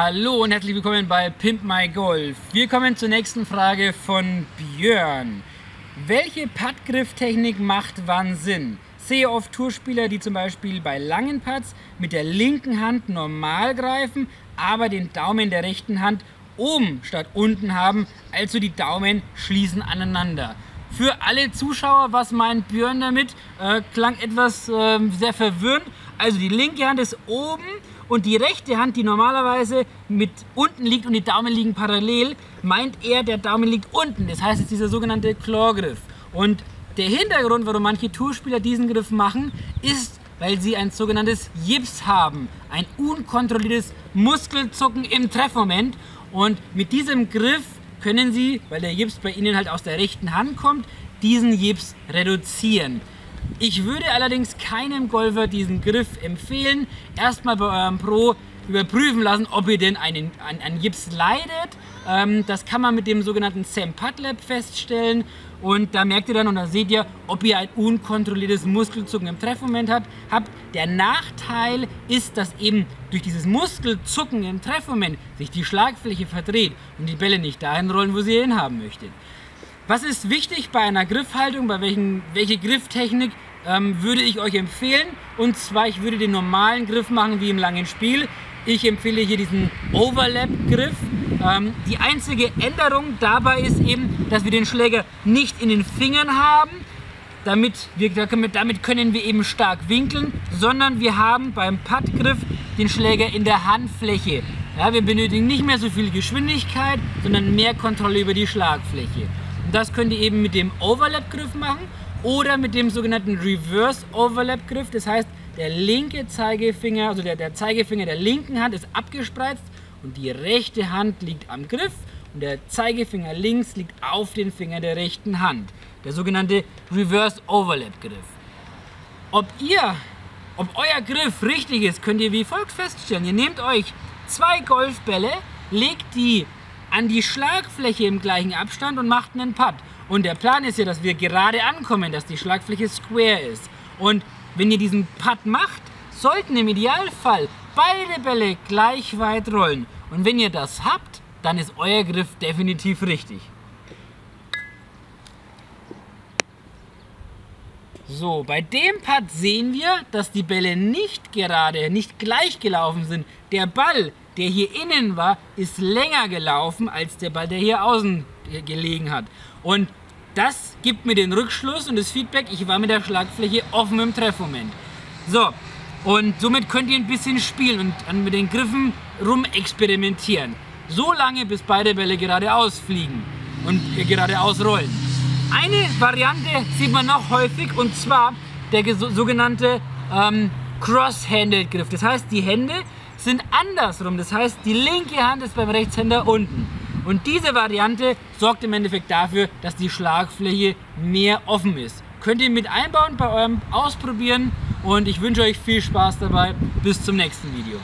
Hallo und herzlich willkommen bei Pimp My Golf. Wir kommen zur nächsten Frage von Björn. Welche Puttgrifftechnik macht wann Sinn? Sehe oft Tourspieler, die zum Beispiel bei langen Putts mit der linken Hand normal greifen, aber den Daumen der rechten Hand oben statt unten haben, also die Daumen schließen aneinander. Für alle Zuschauer, was meint Björn damit? Äh, klang etwas äh, sehr verwirrend. Also die linke Hand ist oben und die rechte Hand, die normalerweise mit unten liegt und die Daumen liegen parallel, meint er, der Daumen liegt unten. Das heißt, es ist dieser sogenannte Claw-Griff. Und der Hintergrund, warum manche Tourspieler diesen Griff machen, ist, weil sie ein sogenanntes Jips haben. Ein unkontrolliertes Muskelzucken im Treffmoment. Und mit diesem Griff können sie, weil der Jips bei ihnen halt aus der rechten Hand kommt, diesen Jips reduzieren. Ich würde allerdings keinem Golfer diesen Griff empfehlen. Erstmal bei eurem Pro überprüfen lassen, ob ihr denn einen, einen, einen Gips leidet. Ähm, das kann man mit dem sogenannten Sam Putt Lab feststellen. Und da merkt ihr dann und da seht ihr, ob ihr ein unkontrolliertes Muskelzucken im Treffmoment habt. Der Nachteil ist, dass eben durch dieses Muskelzucken im Treffmoment sich die Schlagfläche verdreht und die Bälle nicht dahin rollen, wo ihr hin haben möchtet. Was ist wichtig bei einer Griffhaltung, bei welchen, welche Grifftechnik ähm, würde ich euch empfehlen? Und zwar, ich würde den normalen Griff machen wie im langen Spiel. Ich empfehle hier diesen Overlap-Griff. Ähm, die einzige Änderung dabei ist eben, dass wir den Schläger nicht in den Fingern haben, damit, wir, damit können wir eben stark winkeln, sondern wir haben beim Puttgriff den Schläger in der Handfläche. Ja, wir benötigen nicht mehr so viel Geschwindigkeit, sondern mehr Kontrolle über die Schlagfläche. Das könnt ihr eben mit dem Overlap-Griff machen oder mit dem sogenannten Reverse Overlap-Griff. Das heißt, der linke Zeigefinger, also der, der Zeigefinger der linken Hand ist abgespreizt und die rechte Hand liegt am Griff und der Zeigefinger links liegt auf den Finger der rechten Hand. Der sogenannte Reverse Overlap Griff. Ob ihr, ob euer Griff richtig ist, könnt ihr wie folgt feststellen. Ihr nehmt euch zwei Golfbälle, legt die an die Schlagfläche im gleichen Abstand und macht einen Putt. Und der Plan ist ja, dass wir gerade ankommen, dass die Schlagfläche square ist. Und wenn ihr diesen Putt macht, sollten im Idealfall beide Bälle gleich weit rollen. Und wenn ihr das habt, dann ist euer Griff definitiv richtig. So, bei dem Putt sehen wir, dass die Bälle nicht gerade, nicht gleich gelaufen sind. Der Ball der hier innen war, ist länger gelaufen als der Ball, der hier außen gelegen hat. Und das gibt mir den Rückschluss und das Feedback, ich war mit der Schlagfläche offen im Treffmoment. So, und somit könnt ihr ein bisschen spielen und mit den Griffen rumexperimentieren. So lange, bis beide Bälle geradeaus fliegen und geradeaus rollen. Eine Variante sieht man noch häufig und zwar der sogenannte ähm, Cross-Handed Griff. Das heißt, die Hände sind andersrum. Das heißt, die linke Hand ist beim Rechtshänder unten. Und diese Variante sorgt im Endeffekt dafür, dass die Schlagfläche mehr offen ist. Könnt ihr mit einbauen bei eurem Ausprobieren und ich wünsche euch viel Spaß dabei. Bis zum nächsten Video.